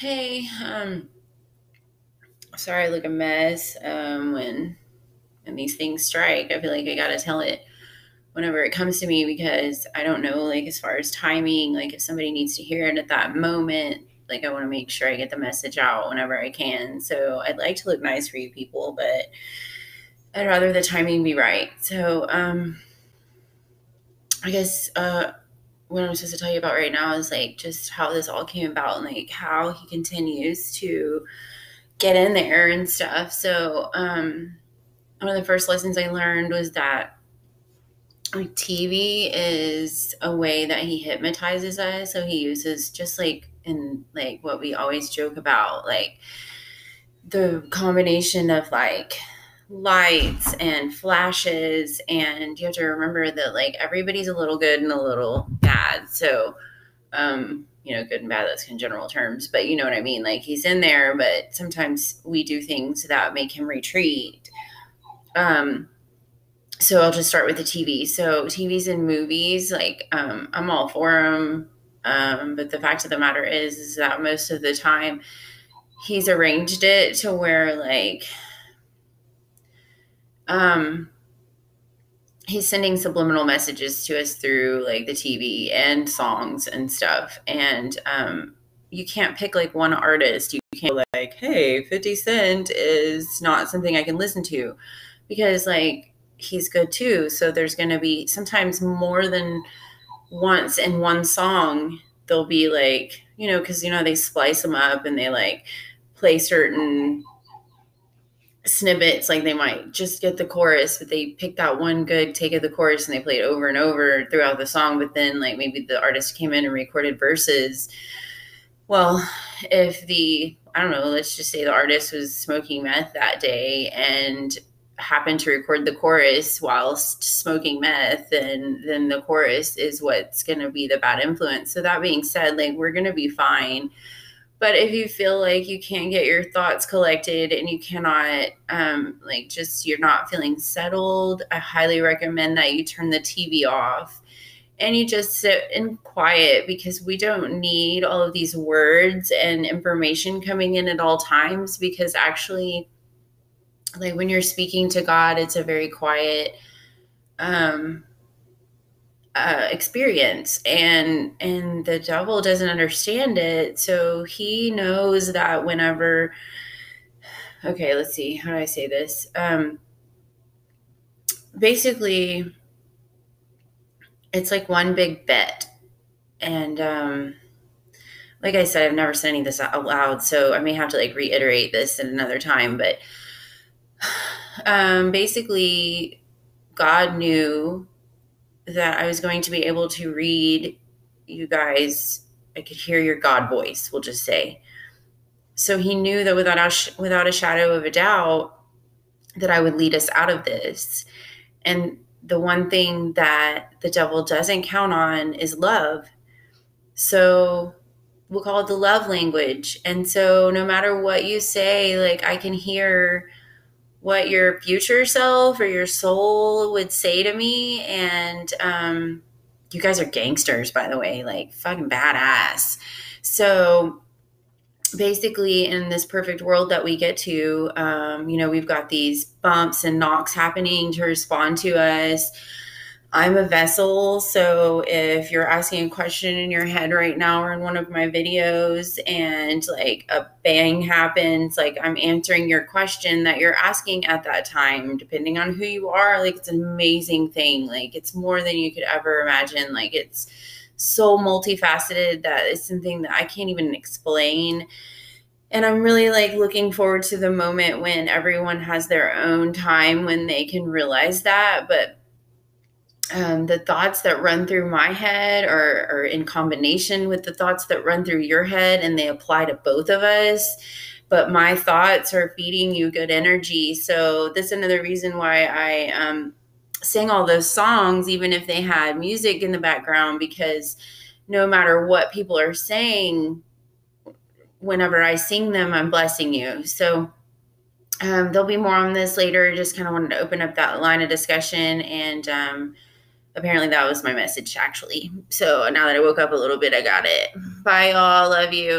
Hey, um, sorry I look a mess. Um, when when these things strike, I feel like I gotta tell it whenever it comes to me because I don't know, like as far as timing, like if somebody needs to hear it at that moment, like I want to make sure I get the message out whenever I can. So I'd like to look nice for you people, but I'd rather the timing be right. So um I guess uh what I'm supposed to tell you about right now is like just how this all came about and like how he continues to get in there and stuff. So, um, one of the first lessons I learned was that like TV is a way that he hypnotizes us. So he uses just like in like what we always joke about, like the combination of like lights and flashes and you have to remember that like everybody's a little good and a little bad. So um you know good and bad that's in general terms but you know what i mean? Like he's in there but sometimes we do things that make him retreat. Um so i'll just start with the tv so tvs and movies like um i'm all for them um but the fact of the matter is is that most of the time he's arranged it to where like um he's sending subliminal messages to us through like the TV and songs and stuff. And um, you can't pick like one artist. You can't like, hey, 50 Cent is not something I can listen to because like he's good too. So there's going to be sometimes more than once in one song, they'll be like, you know, because, you know, they splice them up and they like play certain snippets like they might just get the chorus but they pick that one good take of the chorus and they play it over and over throughout the song but then like maybe the artist came in and recorded verses. Well if the i don't know let's just say the artist was smoking meth that day and happened to record the chorus whilst smoking meth and then the chorus is what's going to be the bad influence. So that being said like we're going to be fine but if you feel like you can't get your thoughts collected and you cannot um, like just you're not feeling settled i highly recommend that you turn the tv off and you just sit in quiet because we don't need all of these words and information coming in at all times because actually like when you're speaking to god it's a very quiet um uh, experience and and the devil doesn't understand it. So he knows that whenever okay let's see how do i say this? Um basically it's like one big bet. And um like i said i've never said any of this out loud so i may have to like reiterate this at another time but um basically god knew that I was going to be able to read you guys. I could hear your God voice, we'll just say. So he knew that without a, without a shadow of a doubt that I would lead us out of this. And the one thing that the devil doesn't count on is love. So we'll call it the love language. And so no matter what you say, like I can hear what your future self or your soul would say to me. And um, you guys are gangsters, by the way, like fucking badass. So basically, in this perfect world that we get to, um, you know, we've got these bumps and knocks happening to respond to us. I'm a vessel. So if you're asking a question in your head right now or in one of my videos and like a bang happens, like I'm answering your question that you're asking at that time, depending on who you are, like it's an amazing thing. Like it's more than you could ever imagine. Like it's so multifaceted that it's something that I can't even explain. And I'm really like looking forward to the moment when everyone has their own time when they can realize that. But um, the thoughts that run through my head are, are in combination with the thoughts that run through your head and they apply to both of us. But my thoughts are feeding you good energy. So that's another reason why i um, sang all those songs even if they had music in the background because no matter what people are saying whenever i sing them i'm blessing you. So um, there'll be more on this later. Just kind of wanted to open up that line of discussion and um, apparently that was my message actually. So now that I woke up a little bit, I got it. Bye, all. Love you.